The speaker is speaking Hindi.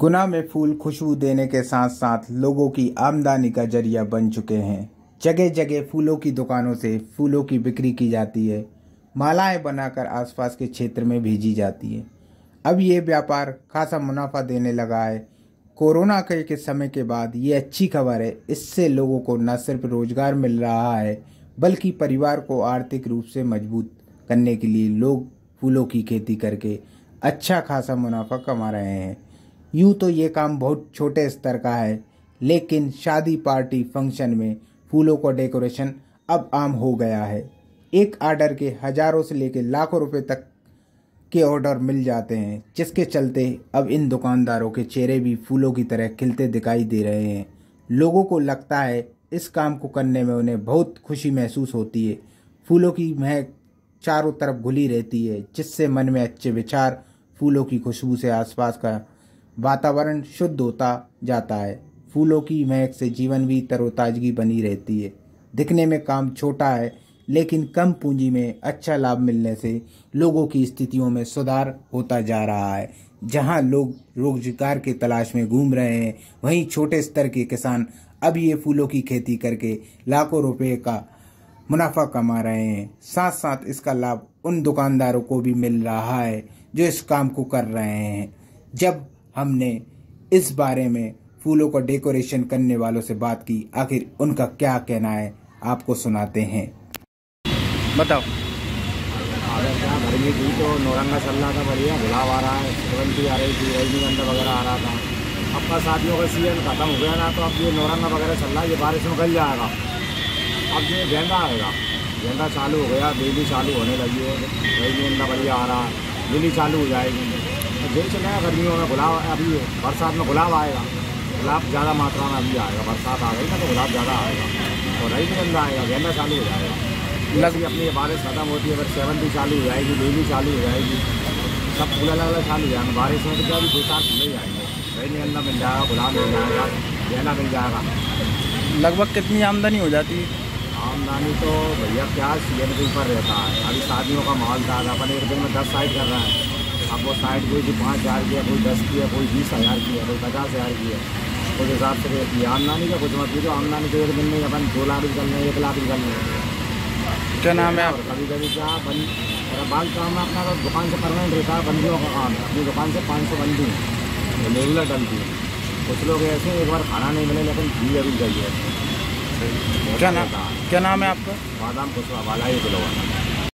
गुना में फूल खुशबू देने के साथ साथ लोगों की आमदनी का ज़रिया बन चुके हैं। जगह जगह फूलों की दुकानों से फूलों की बिक्री की जाती है। मालाएँ बनाकर आसपास के क्षेत्र में भेजी जाती है। अब ये व्यापार खासा मुनाफा देने लगा है। कोरोना के, के समय के बाद ये अच्छी खबर है। इससे लोगों को न सिर्फ़ रोज़गार मिल रहा है बल्कि परिवार को आर्थिक रूप से मज़बूत करने के लिए लोग फूलों की खेती करके अच्छा खासा मुनाफा कमा रहे हैं। यूँ तो ये काम बहुत छोटे स्तर का है, लेकिन शादी पार्टी फ़ंक्शन में फूलों का डेकोरेशन अब आम हो गया है। एक आर्डर के हज़ारों से लेकर लाखों रुपए तक के ऑर्डर मिल जाते हैं, जिसके चलते अब इन दुकानदारों के चेहरे भी फूलों की तरह खिलते दिखाई दे रहे हैं। लोगों को लगता है इस काम को करने में उन्हें बहुत खुशी महसूस होती है। फूलों की महक चारों तरफ़ घुली रहती है, जिससे मन में अच्छे विचार फूलों की खुशबू से आसपास का वातावरण शुद्ध होता जाता है। फूलों की महक से जीवन भी तरोताजगी बनी रहती है। दिखने में काम छोटा है, लेकिन कम पूंजी में अच्छा लाभ मिलने से लोगों की स्थितियों में सुधार होता जा रहा है। जहाँ लोग रोज़गार की तलाश में घूम रहे हैं, वहीं छोटे स्तर के किसान अब ये फूलों की खेती करके लाखों रुपए का मुनाफा कमा रहे हैं। साथ साथ इसका लाभ उन दुकानदारों को भी मिल रहा है, जो इस काम को कर रहे हैं। जब हमने इस बारे में फूलों का डेकोरेशन करने वालों से बात की। आखिर उनका क्या कहना है आपको सुनाते हैं। बताओ। गर्मी थी तो नौरंगा चल रहा था बढ़िया गुलाब आ रहा है सेवंती आ रही थी रजनीगंधा वगैरह आ रहा था। अब का शादियों का सीज़न खत्म हो गया ना तो अब ये नौरंगा वगैरह चल रहा है ये बारिश में गल जाएगा। अब ये गेंदा आएगा। गेंदा चालू हो गया बेली चालू होने लगी है रजनीगंधा बढ़िया आ रहा है लिली चालू हो जाएगी। देख चले गर्मियों में गुलाब अभी बरसात में गुलाब आएगा। गुलाब ज़्यादा मात्रा में अभी आएगा बरसात आ गई ना तो गुलाब ज़्यादा आएगा। और रजनीगंधा आएगा गेंदा चालू हो जाएगा। जैसे अपनी बारिश खत्म होती है अगर सेवन भी चालू हो जाएगी बेली चालू हो जाएगी। सब फूल अलग अलग चालू हो जाएँगे। बारिश में तो क्या भी दो चार फूल ही जाएँगे रजनीगंधा मिल जाएगा गुलाब मिल जाएगा गेंदा मिल जाएगा। लगभग कितनी आमदनी हो जाती है? आमदनी तो भैया क्या सीज़न के ऊपर रहता है। अभी शादियों का माहौल था अपन एक दिन में दस साइड कर रहे हैं। अब वो साइड कोई जो पाँच हज़ार की है कोई दस की है कोई बीस हज़ार की है कोई पचास हज़ार की है। उस हिसाब से रहती है आमदनी का कुछ मत जो आमदनी तो एक दिन में अपन दो लाख निकल रहे हैं एक लाख निकल रहे हैं क्या नाम है और कभी कभी क्या बन बाल काम है अपना तो दुकान से परमानेंट रहता है बंदियों का काम है। अपनी दुकान से पाँच सौ बंदी। है रेगुलर डलती है कुछ लोग ऐसे एक बार खाना नहीं मिले लेकिन घी ज़रूर चाहिए। क्या नाम क्या नाम है आपका? बादाम कुछ वाला ही किलो